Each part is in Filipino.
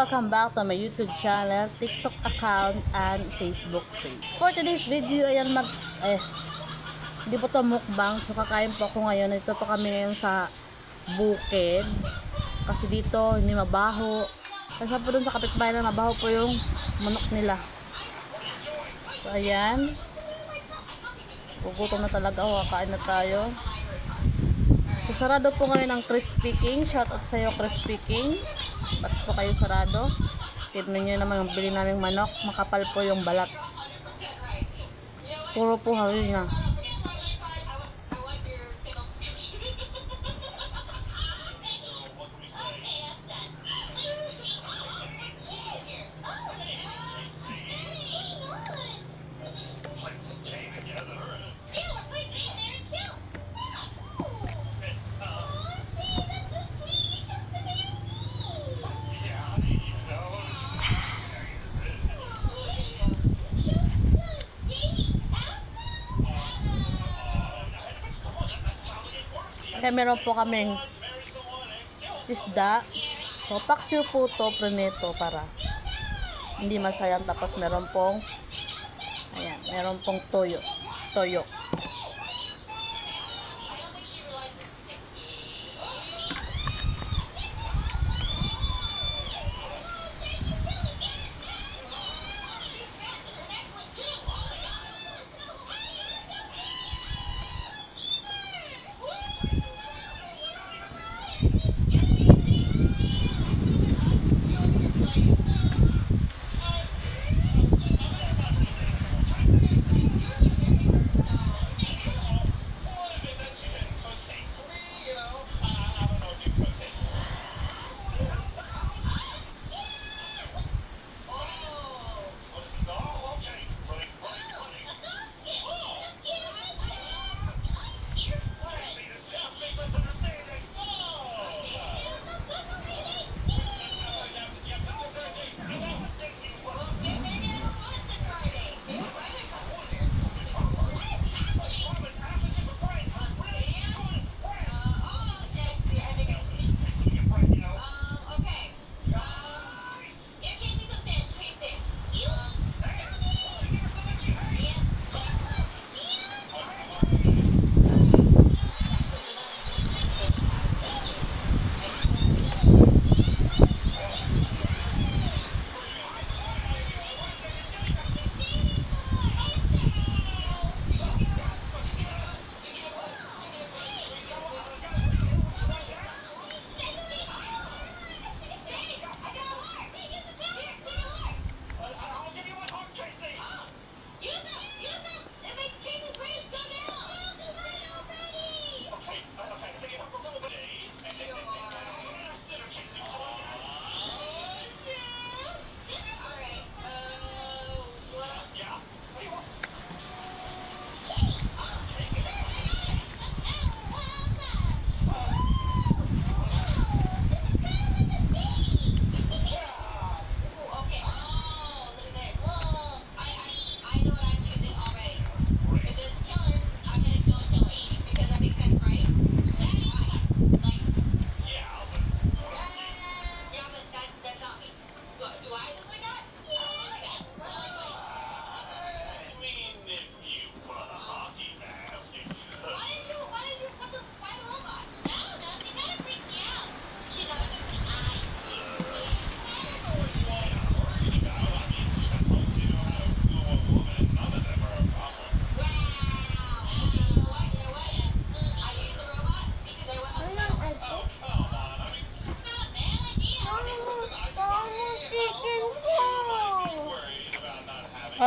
Welcome back to my YouTube channel, TikTok account, and Facebook page. For today's video, ayan mag... Eh, hindi po to mukbang. So, kakain po ako ngayon. Ito po kami ngayon sa bukid. Kasi dito, hindi mabaho. Kasi po dun sa kapitbahay na mabaho po yung manok nila. So, ayan. Gugutom na talaga ako. Kakain na tayo. So, sarado po ngayon ang Crispy King. Shout out sa iyo, Crispy King. Ba't po kayo sarado? Tignan nyo naman yung bili naming manok. Makapal po yung balat. Puro po hawil na. Meron po kaming isda. So, paksiw po to, preneto para hindi masayang. Tapos meron pong ayan, meron pong toyo. Toyo. Ah,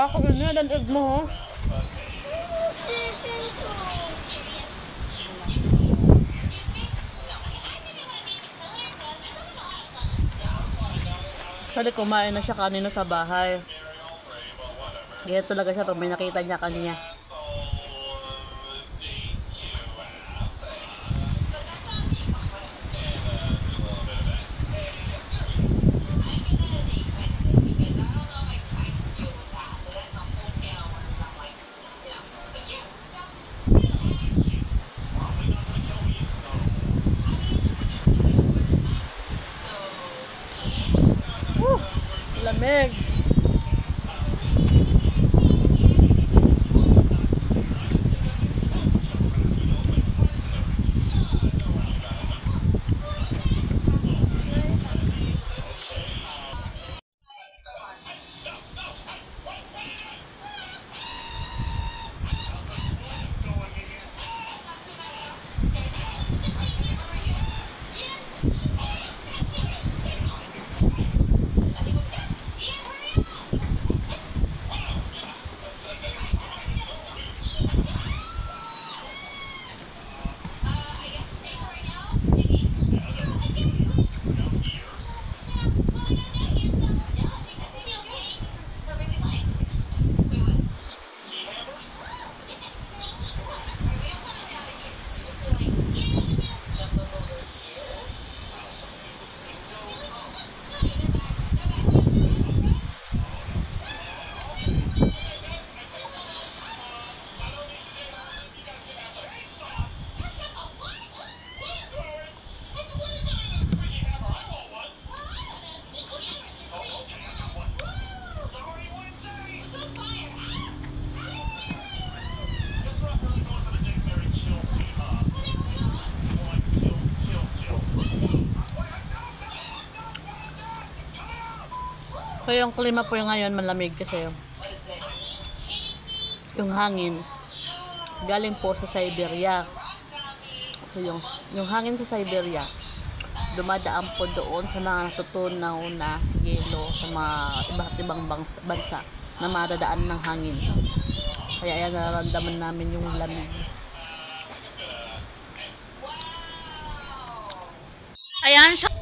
kung ano yan, ang mo, ho. Sabi, kumain na siya kanina sa bahay. Kaya talaga siya pag may nakita niya kanya. lamig. So yung klima po yung ngayon malamig kasi yung, yung hangin galing po sa Siberia. So yung, yung hangin sa Siberia dumadaan po doon sa mga natutunaw na yelo sa mga iba't ibang bang- bansa na madadaan ng hangin. Kaya ayan nararamdaman namin yung lamig. Ayan siya.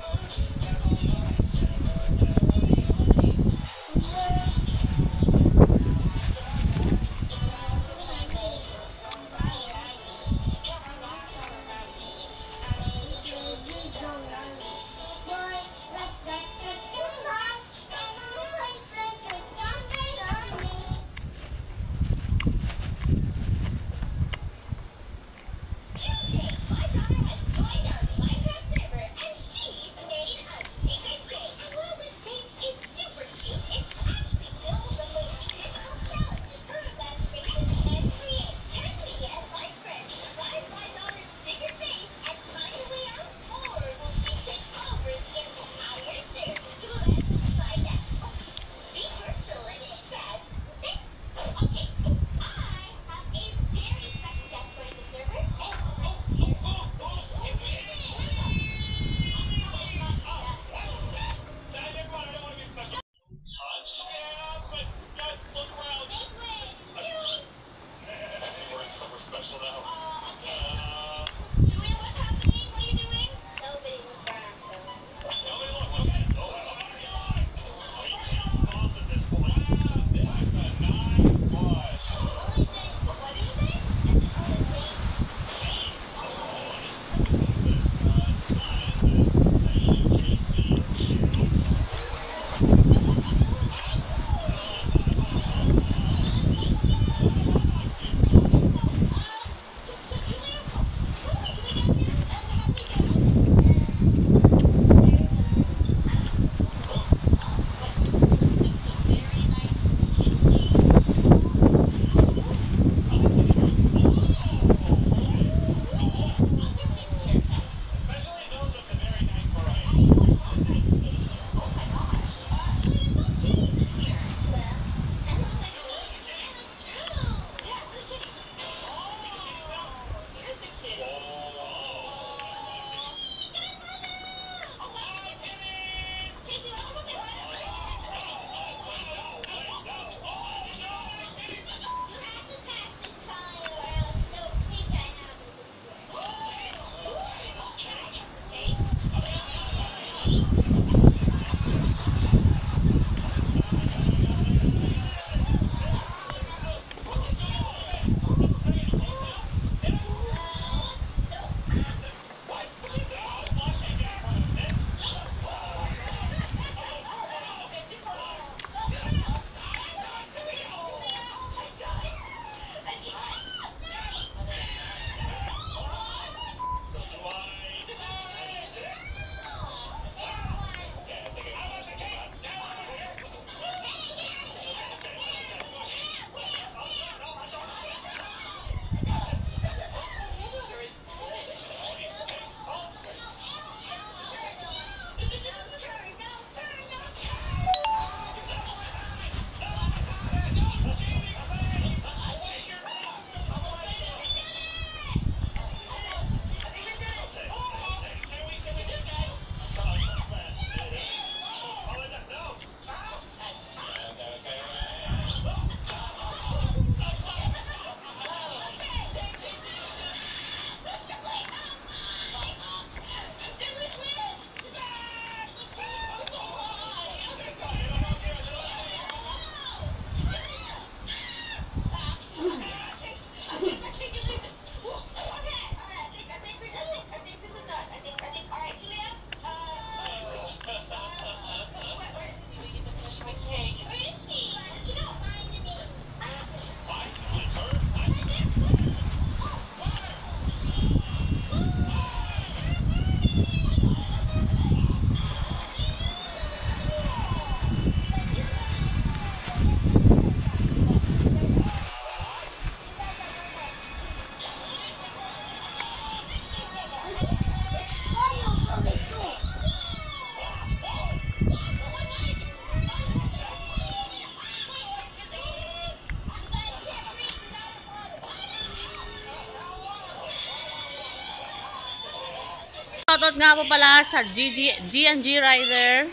Shoutout nga po pala sa GG, G&G Rider,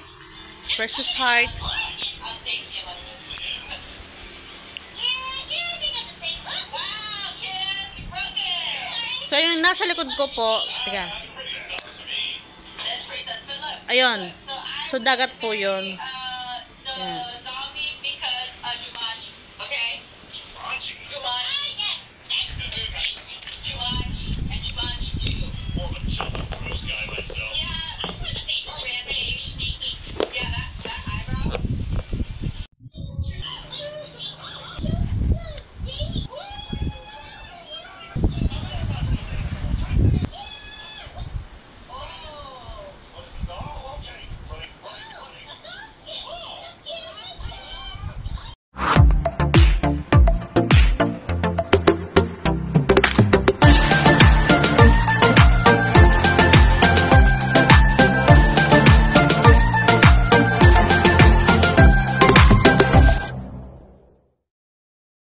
Precious Heart, So, yung nasa likod ko po, teka. Ayun. So, dagat po yun. Yan. Sky,